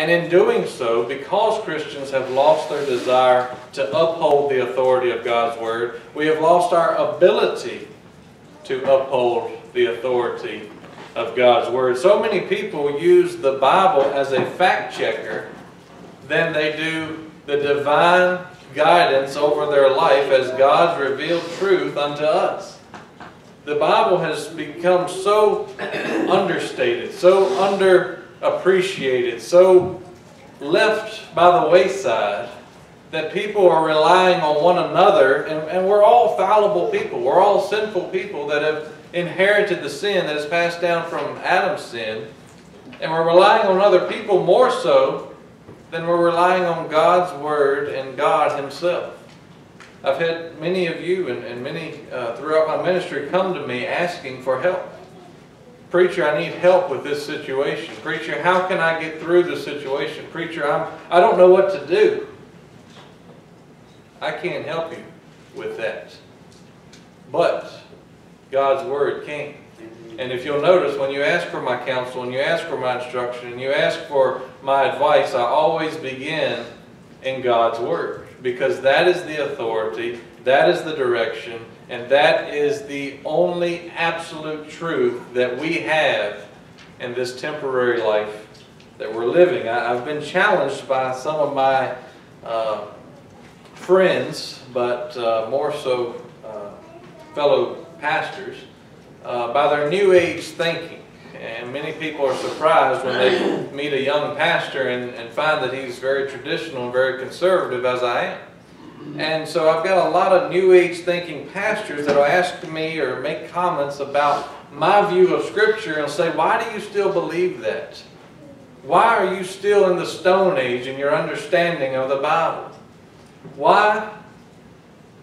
And in doing so, because Christians have lost their desire to uphold the authority of God's Word, we have lost our ability to uphold the authority of God's Word. So many people use the Bible as a fact checker than they do the divine guidance over their life as God's revealed truth unto us. The Bible has become so understated, so underappreciated, so left by the wayside that people are relying on one another, and, and we're all fallible people. We're all sinful people that have inherited the sin that is passed down from Adam's sin, and we're relying on other people more so than we're relying on God's Word and God Himself. I've had many of you and, and many uh, throughout my ministry come to me asking for help. Preacher, I need help with this situation. Preacher, how can I get through this situation? Preacher, I'm, I don't know what to do. I can't help you with that. But God's Word can. And if you'll notice, when you ask for my counsel and you ask for my instruction and you ask for my advice, I always begin in God's Word because that is the authority, that is the direction, and that is the only absolute truth that we have in this temporary life that we're living. I, have been challenged by some of my uh, friends, but uh, more so uh, fellow pastors, uh, by their New Age thinking. And many people are surprised when they meet a young pastor and, and find that he's very traditional and very conservative, as I am. And so I've got a lot of New Age thinking pastors that will ask me or make comments about my view of Scripture and say, why do you still believe that? Why are you still in the Stone Age in your understanding of the Bible? Why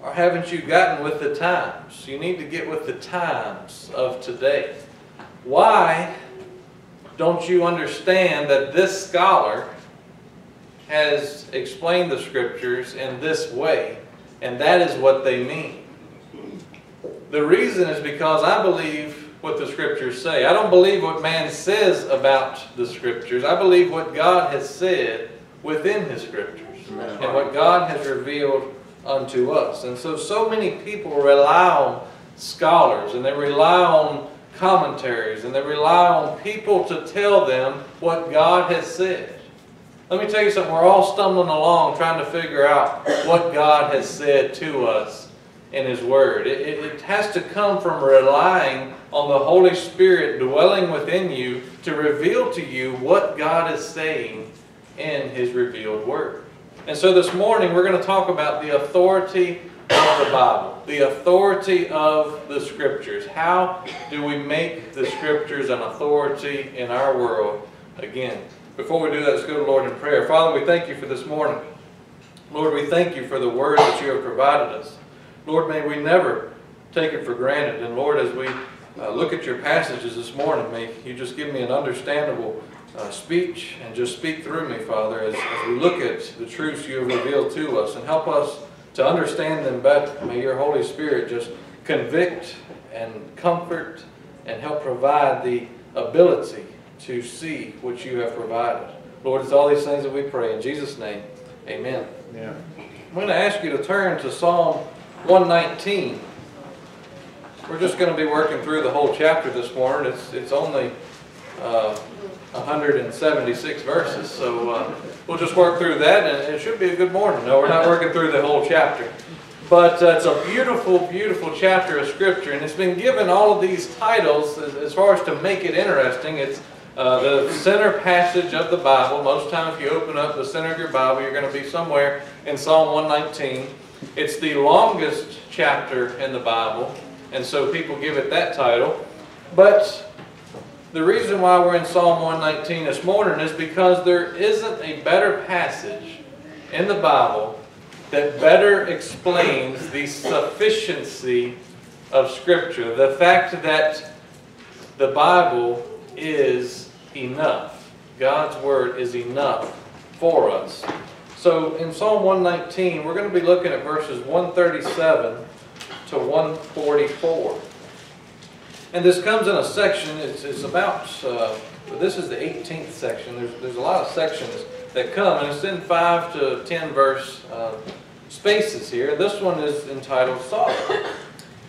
or haven't you gotten with the times? You need to get with the times of today. Why don't you understand that this scholar has explained the scriptures in this way, and that is what they mean? The reason is because I believe what the scriptures say. I don't believe what man says about the scriptures. I believe what God has said within his scriptures and what God has revealed unto us. And so, so many people rely on scholars and they rely on commentaries and they rely on people to tell them what God has said. Let me tell you something, we're all stumbling along trying to figure out what God has said to us in His Word. It, it, has to come from relying on the Holy Spirit dwelling within you to reveal to you what God is saying in His revealed Word. And so this morning we're going to talk about the authority of the Bible, the authority of the Scriptures. How do we make the Scriptures an authority in our world? Again, before we do that, let's go to Lord in prayer. Father, we thank you for this morning. Lord, we thank you for the word that you have provided us. Lord, may we never take it for granted. And Lord, as we uh, look at your passages this morning, may you just give me an understandable uh, speech and just speak through me, Father, as, as we look at the truths you have revealed to us and help us to understand them better. May your Holy Spirit just convict and comfort and help provide the ability to see what you have provided. Lord, it's all these things that we pray. In Jesus' name, amen. Yeah. I'm going to ask you to turn to Psalm 119. We're just going to be working through the whole chapter this morning. It's, it's only uh, 176 verses. So uh, we'll just work through that, and it should be a good morning. No, we're not working through the whole chapter. But uh, it's a beautiful, beautiful chapter of Scripture, and it's been given all of these titles as, as far as to make it interesting. It's uh, the center passage of the Bible. Most times, if you open up the center of your Bible, you're going to be somewhere in Psalm 119. It's the longest chapter in the Bible, and so people give it that title. But the reason why we're in Psalm 119 this morning is because there isn't a better passage in the Bible that better explains the sufficiency of Scripture. The fact that the Bible is enough. God's Word is enough for us. So in Psalm 119, we're going to be looking at verses 137 to 144. And this comes in a section, it's, it's about uh, this is the 18th section. There's, there's a lot of sections that come, and it's in 5 to 10 verse uh, spaces here. This one is entitled Sorrow.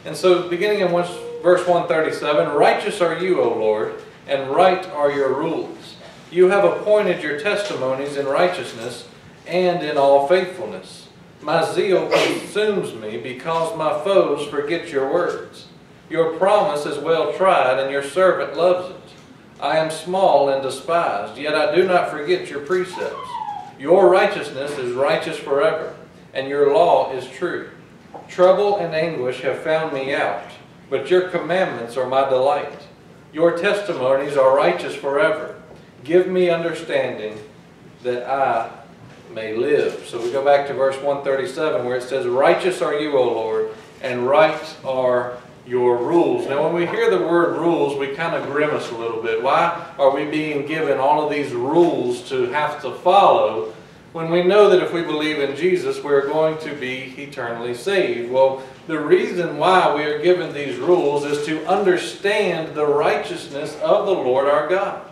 And so, beginning in verse 137 Righteous are you, O Lord, and right are your rules. You have appointed your testimonies in righteousness and in all faithfulness. My zeal consumes me because my foes forget your words. Your promise is well tried, and your servant loves it. I am small and despised, yet I do not forget your precepts. Your righteousness is righteous forever, and your law is true. Trouble and anguish have found me out, but your commandments are my delight. Your testimonies are righteous forever. Give me understanding that I may live. So we go back to verse 137 where it says, Righteous are you, O Lord, and right are your rules. Now, when we hear the word rules, we kind of grimace a little bit. Why are we being given all of these rules to have to follow when we know that if we believe in Jesus, we're going to be eternally saved? Well, the reason why we are given these rules is to understand the righteousness of the Lord our God.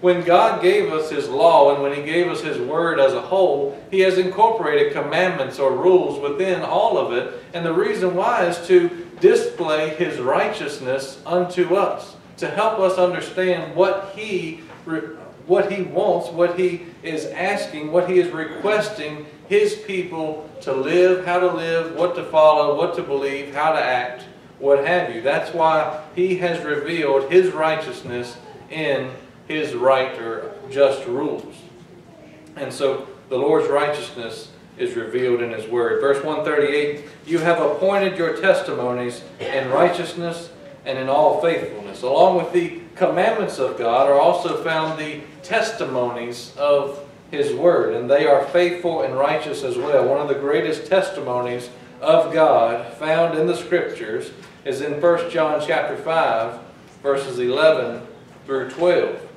When God gave us His law and when He gave us His word as a whole, He has incorporated commandments or rules within all of it. And the reason why is to display His righteousness unto us, to help us understand what He what he wants, what he is asking, what he is requesting his people to live, how to live, what to follow, what to believe, how to act, what have you. That's why he has revealed his righteousness in his right or just rules. And so the Lord's righteousness is revealed in his word. Verse 138, you have appointed your testimonies in righteousness and in all faithfulness. Along with the commandments of God are also found the testimonies of his word, and they are faithful and righteous as well. One of the greatest testimonies of God found in the scriptures is in 1 John chapter 5, verses 11 through 12.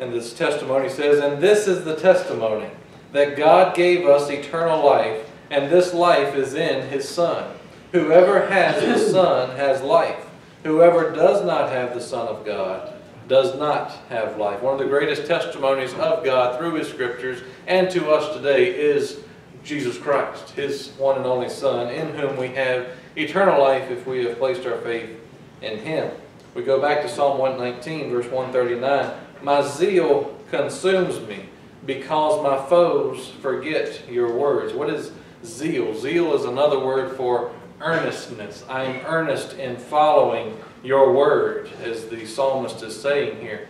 And this testimony says, And this is the testimony, that God gave us eternal life, and this life is in his Son. Whoever has the Son has life. Whoever does not have the Son of God does not have life. One of the greatest testimonies of God through His Scriptures and to us today is Jesus Christ, His one and only Son, in whom we have eternal life if we have placed our faith in Him. We go back to Psalm 119, verse 139. My zeal consumes me because my foes forget your words. What is zeal? Zeal is another word for earnestness. I am earnest in following your word, as the psalmist is saying here.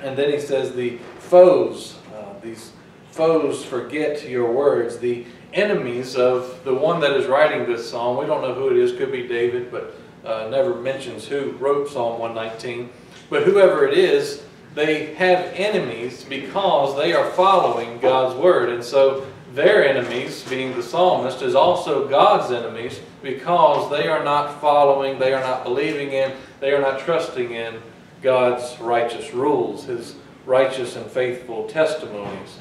And then he says, the foes, uh, these foes forget your words. The enemies of the one that is writing this psalm, we don't know who it is, could be David, but uh, never mentions who wrote Psalm 119. But whoever it is, they have enemies because they are following God's word. And so their enemies, being the psalmist, is also God's enemies because they are not following, they are not believing in, they are not trusting in God's righteous rules, His righteous and faithful testimonies.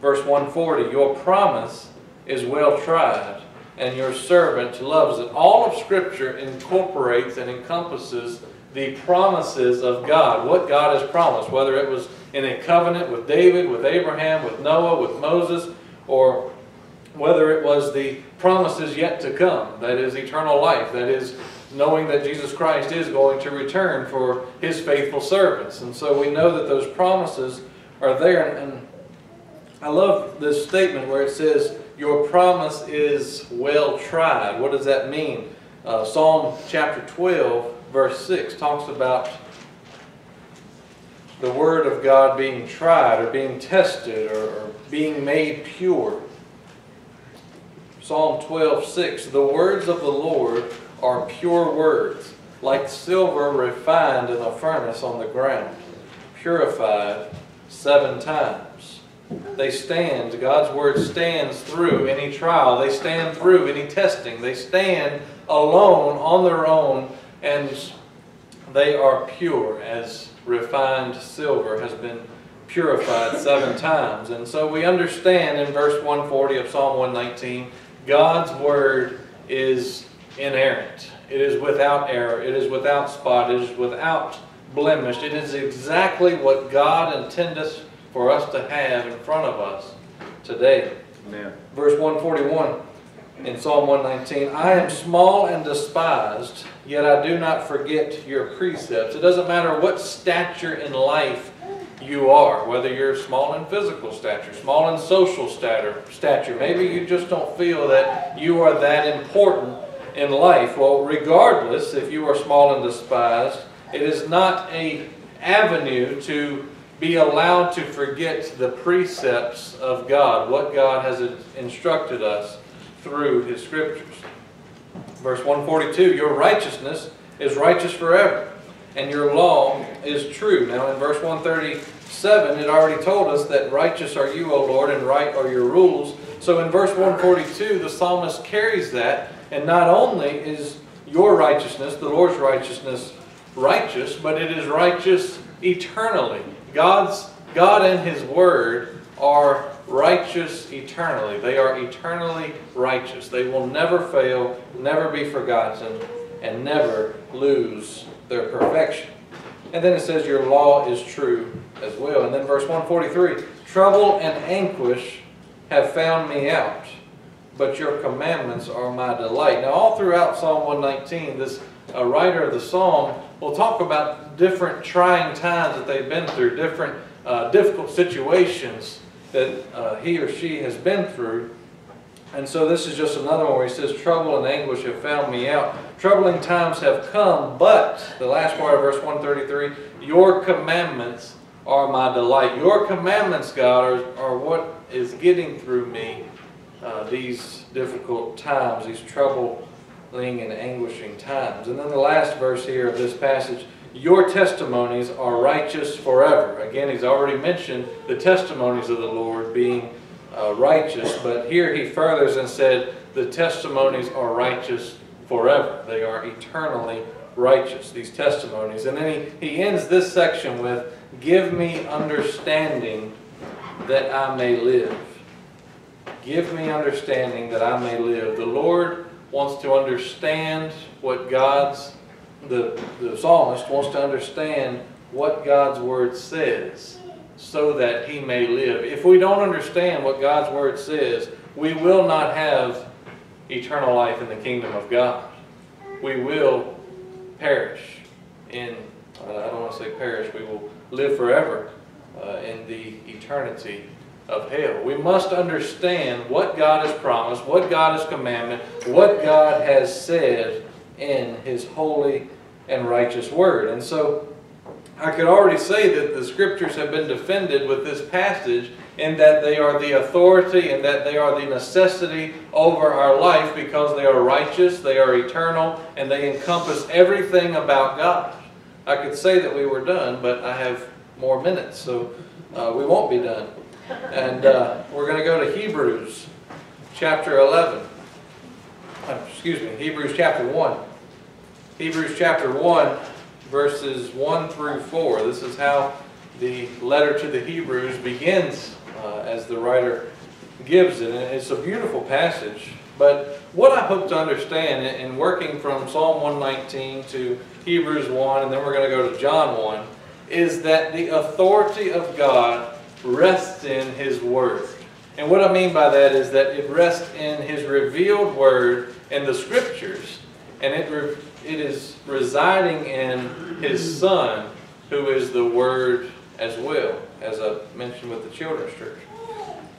Verse 140, Your promise is well tried, and your servant loves it. All of Scripture incorporates and encompasses the promises of God, what God has promised, whether it was in a covenant with David, with Abraham, with Noah, with Moses, or whether it was the promises yet to come, that is eternal life, that is knowing that Jesus Christ is going to return for his faithful servants. And so we know that those promises are there. And I love this statement where it says, Your promise is well tried. What does that mean? Uh, Psalm chapter 12, verse 6 talks about the Word of God being tried or being tested or, or being made pure. Psalm 12, 6, The words of the Lord are pure words, like silver refined in a furnace on the ground, purified seven times. They stand, God's word stands through any trial. They stand through any testing. They stand alone on their own, and they are pure as refined silver has been purified seven times. And so we understand in verse 140 of Psalm 119, God's word is inerrant. It is without error. It is without spot. It is without blemish. It is exactly what God intended for us to have in front of us today. Amen. Verse 141 in Psalm 119 I am small and despised, yet I do not forget your precepts. It doesn't matter what stature in life you are, whether you're small in physical stature, small in social stature, stature. Maybe you just don't feel that you are that important in life. Well, regardless, if you are small and despised, it is not a avenue to be allowed to forget the precepts of God, what God has instructed us through His Scriptures. Verse 142, your righteousness is righteous forever, and your law is true. Now in verse 137, it already told us that righteous are you, O Lord, and right are your rules. So in verse 142, the psalmist carries that, and not only is your righteousness, the Lord's righteousness, righteous, but it is righteous eternally. God's God and His Word are righteous eternally. They are eternally righteous. They will never fail, never be forgotten, and never lose their perfection. And then it says, Your law is true as well. And then verse 143 Trouble and anguish have found me out, but your commandments are my delight. Now, all throughout Psalm 119, this writer of the psalm will talk about different trying times that they've been through, different uh, difficult situations that uh, he or she has been through. And so this is just another one where he says, Trouble and anguish have found me out. Troubling times have come, but, the last part of verse 133, Your commandments are my delight. Your commandments, God, are, are what is getting through me uh, these difficult times, these troubling and anguishing times. And then the last verse here of this passage, your testimonies are righteous forever. Again, he's already mentioned the testimonies of the Lord being uh, righteous, but here he furthers and said, the testimonies are righteous forever. They are eternally righteous, these testimonies. And then he, he ends this section with, Give me understanding that I may live. Give me understanding that I may live. The Lord wants to understand what God's the, the psalmist wants to understand what God's word says so that he may live. If we don't understand what God's word says, we will not have eternal life in the kingdom of God. We will perish in, I don't want to say perish, we will live forever uh, in the eternity of hell. We must understand what God has promised, what God has commanded, what God has said in His holy and righteous word. And so I could already say that the scriptures have been defended with this passage in that they are the authority and that they are the necessity over our life because they are righteous, they are eternal, and they encompass everything about God. I could say that we were done, but I have more minutes, so uh, we won't be done. And uh, we're going to go to Hebrews chapter 11. Uh, excuse me, Hebrews chapter 1. Hebrews chapter 1, verses 1 through 4. This is how the letter to the Hebrews begins uh, as the writer gives it. And it's a beautiful passage. But what I hope to understand in working from Psalm 119 to Hebrews 1, and then we're going to go to John 1, is that the authority of God rests in His Word. And what I mean by that is that it rests in His revealed Word in the Scriptures. And it it is residing in his son, who is the Word as well, as I mentioned with the children's church.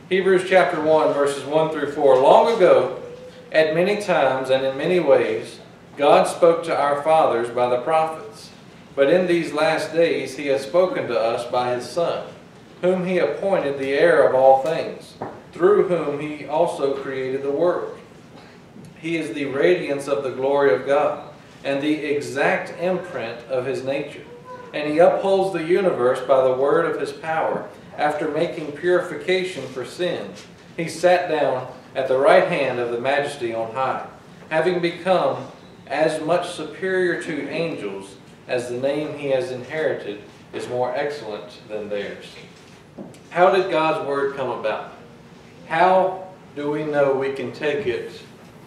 Hebrews chapter 1, verses 1 through 4. Long ago, at many times and in many ways, God spoke to our fathers by the prophets. But in these last days he has spoken to us by his Son, whom he appointed the heir of all things, through whom he also created the world. He is the radiance of the glory of God and the exact imprint of his nature. And he upholds the universe by the word of his power. After making purification for sin, he sat down at the right hand of the majesty on high, having become as much superior to angels as the name he has inherited is more excellent than theirs. How did God's word come about? How do we know we can take it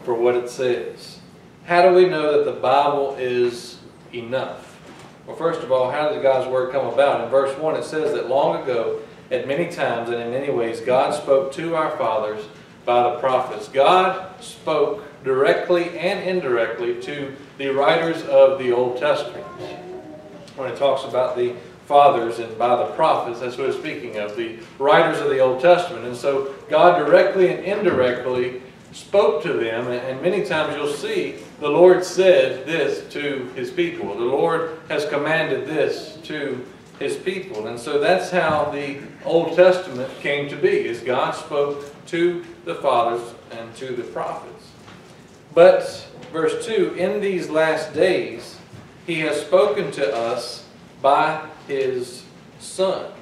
for what it says? How do we know that the Bible is enough? Well, first of all, how did God's Word come about? In verse 1, it says that long ago, at many times and in many ways, God spoke to our fathers by the prophets. God spoke directly and indirectly to the writers of the Old Testament. When it talks about the fathers and by the prophets, that's what it's speaking of, the writers of the Old Testament. And so God directly and indirectly spoke to them, and many times you'll see the Lord said this to his people. The Lord has commanded this to his people. And so that's how the Old Testament came to be, is God spoke to the fathers and to the prophets. But, verse 2, in these last days, he has spoken to us by his Son.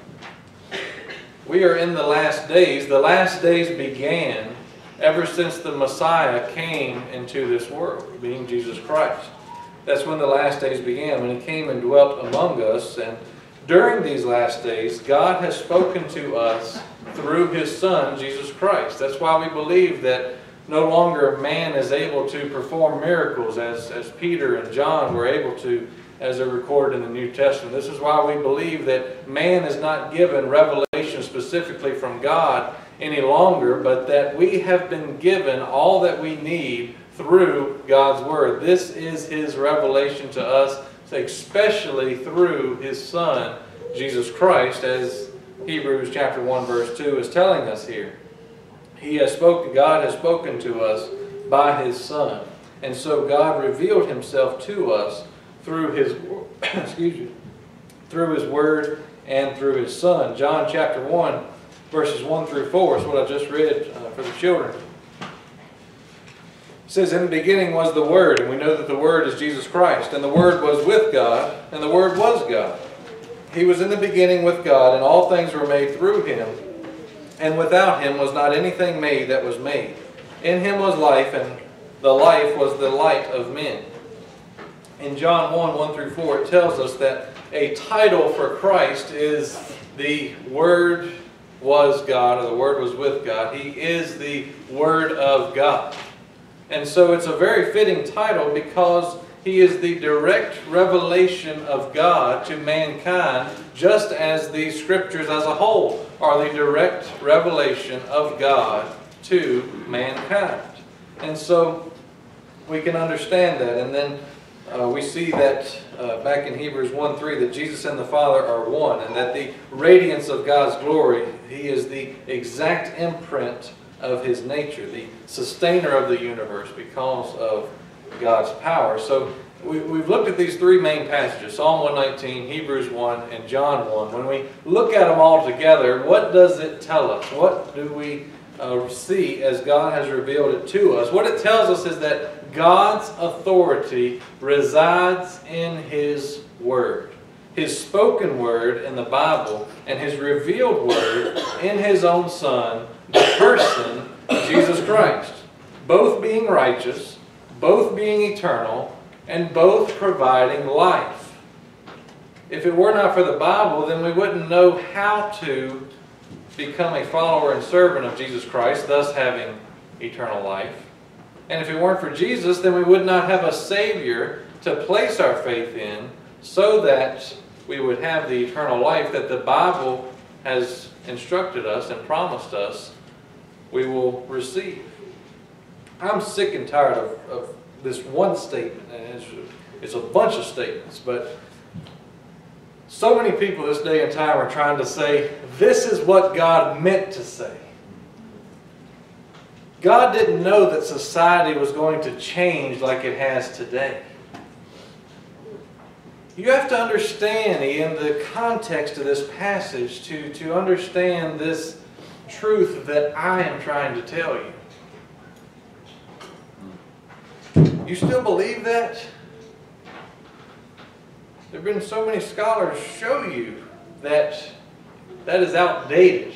We are in the last days. The last days began ever since the Messiah came into this world, being Jesus Christ. That's when the last days began, when he came and dwelt among us. And during these last days, God has spoken to us through his Son, Jesus Christ. That's why we believe that no longer man is able to perform miracles as, as Peter and John were able to as they're recorded in the New Testament. This is why we believe that man is not given revelation specifically from God any longer, but that we have been given all that we need through God's Word. This is His revelation to us, especially through His Son, Jesus Christ, as Hebrews chapter 1 verse 2 is telling us here. He has spoken, God has spoken to us by His Son. And so God revealed Himself to us through his excuse me, through his word and through his son. John chapter 1 verses 1 through 4 is what I just read uh, for the children. It says, In the beginning was the Word, and we know that the Word is Jesus Christ. And the Word was with God, and the Word was God. He was in the beginning with God, and all things were made through him. And without him was not anything made that was made. In him was life, and the life was the light of men in John 1, 1 through 4, it tells us that a title for Christ is the Word was God, or the Word was with God. He is the Word of God. And so it's a very fitting title because he is the direct revelation of God to mankind, just as the Scriptures as a whole are the direct revelation of God to mankind. And so we can understand that. And then uh, we see that uh, back in Hebrews 1 3 that Jesus and the Father are one, and that the radiance of God's glory, He is the exact imprint of His nature, the sustainer of the universe because of God's power. So we, have looked at these three main passages Psalm 119, Hebrews 1, and John 1. When we look at them all together, what does it tell us? What do we uh, see as God has revealed it to us? What it tells us is that God's authority resides in His Word. His spoken Word in the Bible and His revealed Word in His own Son, the person, Jesus Christ. Both being righteous, both being eternal, and both providing life. If it were not for the Bible, then we wouldn't know how to become a follower and servant of Jesus Christ, thus having eternal life. And if it weren't for Jesus, then we would not have a Savior to place our faith in so that we would have the eternal life that the Bible has instructed us and promised us we will receive. I'm sick and tired of, of this one statement, and it's, it's a bunch of statements, but so many people this day and time are trying to say, this is what God meant to say. God didn't know that society was going to change like it has today. You have to understand in the context of this passage to, to understand this truth that I am trying to tell you. You still believe that? There have been so many scholars show you that that is outdated.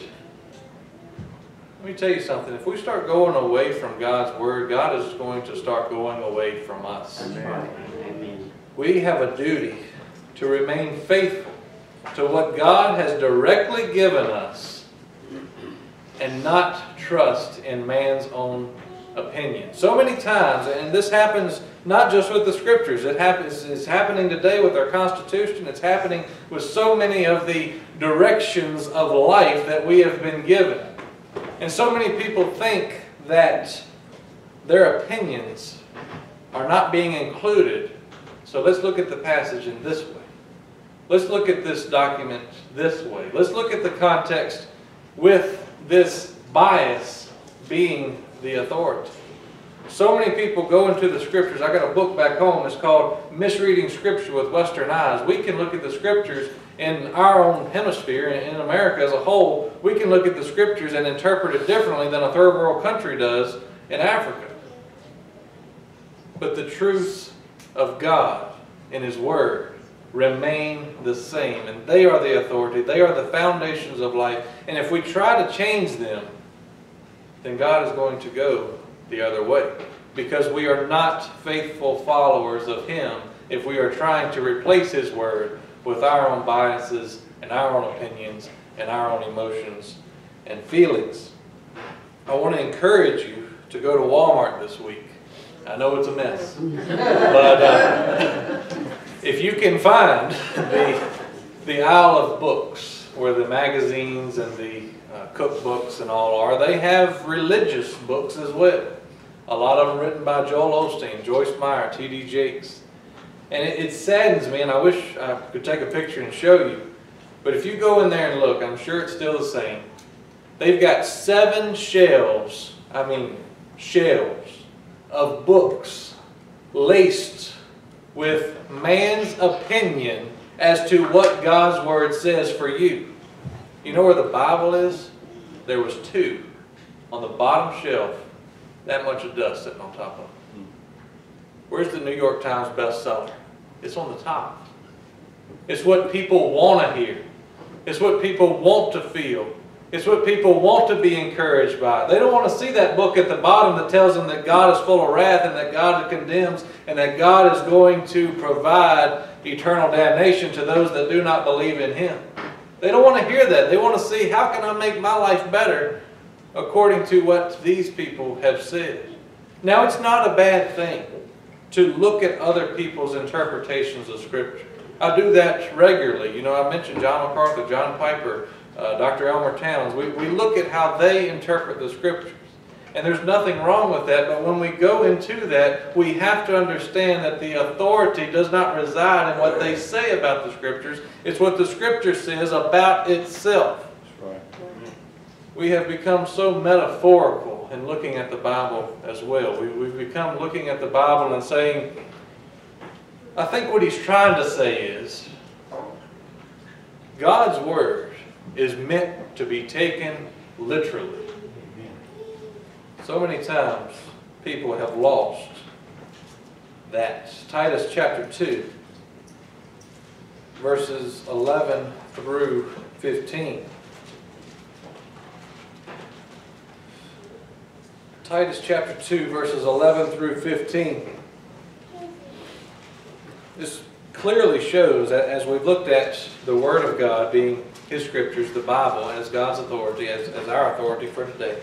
Let me tell you something. If we start going away from God's Word, God is going to start going away from us. Amen. We have a duty to remain faithful to what God has directly given us and not trust in man's own opinion. So many times, and this happens not just with the scriptures, it happens, it's happening today with our Constitution, it's happening with so many of the directions of life that we have been given. And so many people think that their opinions are not being included. So let's look at the passage in this way. Let's look at this document this way. Let's look at the context with this bias being the authority. So many people go into the scriptures. I got a book back home. It's called Misreading Scripture with Western Eyes. We can look at the scriptures in our own hemisphere, in America as a whole. We can look at the scriptures and interpret it differently than a third world country does in Africa. But the truths of God in His Word remain the same. And they are the authority. They are the foundations of life. And if we try to change them, then God is going to go the other way. Because we are not faithful followers of Him if we are trying to replace His Word with our own biases and our own opinions and our own emotions and feelings. I want to encourage you to go to Walmart this week. I know it's a mess. but uh, if you can find the, the aisle of books where the magazines and the cookbooks and all are, they have religious books as well. A lot of them written by Joel Osteen, Joyce Meyer, T.D. Jakes. And it, it saddens me, and I wish I could take a picture and show you. But if you go in there and look, I'm sure it's still the same. They've got seven shelves, I mean shelves, of books laced with man's opinion as to what God's Word says for you. You know where the Bible is? There was two on the bottom shelf that much of dust sitting on top of it. Where's the New York Times bestseller? It's on the top. It's what people want to hear. It's what people want to feel. It's what people want to be encouraged by. They don't want to see that book at the bottom that tells them that God is full of wrath and that God condemns and that God is going to provide eternal damnation to those that do not believe in Him. They don't want to hear that. They want to see how can I make my life better according to what these people have said. Now, it's not a bad thing to look at other people's interpretations of Scripture. I do that regularly. You know, I mentioned John MacArthur, John Piper, uh, Dr. Elmer Towns. We, we look at how they interpret the Scriptures. And there's nothing wrong with that, but when we go into that, we have to understand that the authority does not reside in what they say about the Scriptures. It's what the Scripture says about itself. Right. We have become so metaphorical in looking at the Bible as well. We, we've become looking at the Bible and saying, I think what he's trying to say is, God's Word is meant to be taken literally. So many times people have lost that. Titus chapter 2, verses 11 through 15. Titus chapter 2, verses 11 through 15. This clearly shows that as we've looked at the Word of God being His Scriptures, the Bible, as God's authority, as, as our authority for today,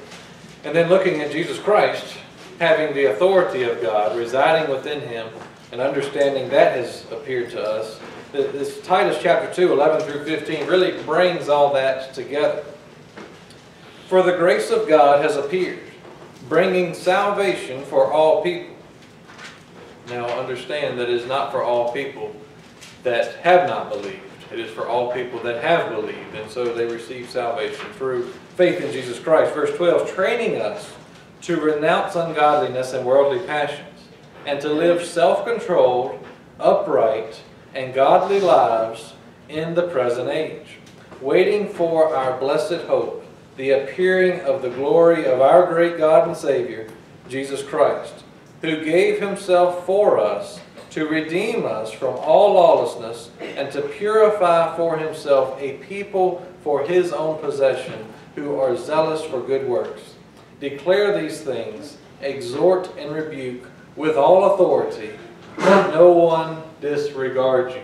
and then looking at Jesus Christ having the authority of God residing within him and understanding that has appeared to us, this Titus chapter 2, 11 through 15 really brings all that together. For the grace of God has appeared, bringing salvation for all people. Now understand that it is not for all people that have not believed. It is for all people that have believed, and so they receive salvation through faith in Jesus Christ. Verse 12, training us to renounce ungodliness and worldly passions, and to live self-controlled, upright, and godly lives in the present age, waiting for our blessed hope, the appearing of the glory of our great God and Savior, Jesus Christ, who gave himself for us to redeem us from all lawlessness and to purify for himself a people for his own possession who are zealous for good works. Declare these things, exhort and rebuke with all authority. Let no one disregard you.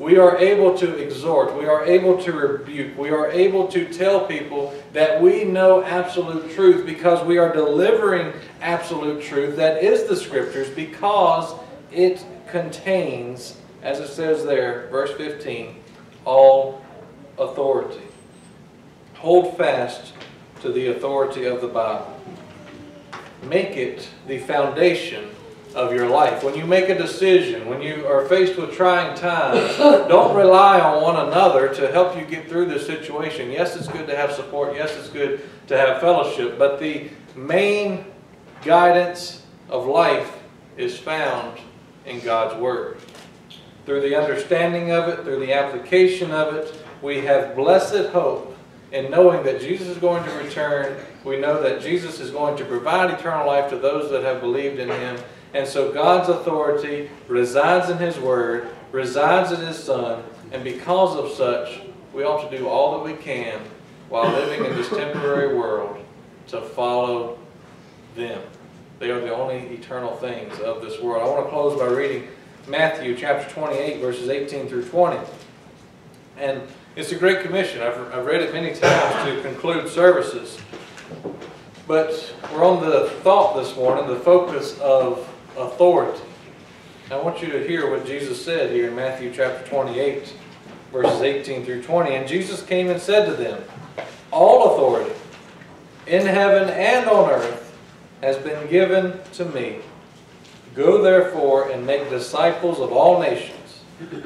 we are able to exhort, we are able to rebuke, we are able to tell people that we know absolute truth because we are delivering absolute truth that is the scriptures because it contains, as it says there, verse 15, all authority. Hold fast to the authority of the Bible. Make it the foundation of your life. When you make a decision, when you are faced with trying times, don't rely on one another to help you get through this situation. Yes, it's good to have support. Yes, it's good to have fellowship. But the main guidance of life is found in God's Word. Through the understanding of it, through the application of it, we have blessed hope in knowing that Jesus is going to return. We know that Jesus is going to provide eternal life to those that have believed in Him. And so God's authority resides in His Word, resides in His Son, and because of such, we ought to do all that we can while living in this temporary world to follow them. They are the only eternal things of this world. I want to close by reading Matthew chapter 28, verses 18 through 20. And it's a great commission. I've, I've read it many times to conclude services. But we're on the thought this morning, the focus of authority. I want you to hear what Jesus said here in Matthew chapter 28, verses 18 through 20. And Jesus came and said to them, All authority in heaven and on earth has been given to me. Go therefore and make disciples of all nations,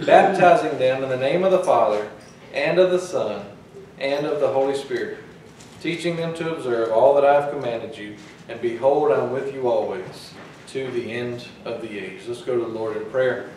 baptizing them in the name of the Father, and of the Son, and of the Holy Spirit, teaching them to observe all that I have commanded you. And behold, I am with you always to the end of the age. Let's go to the Lord in prayer.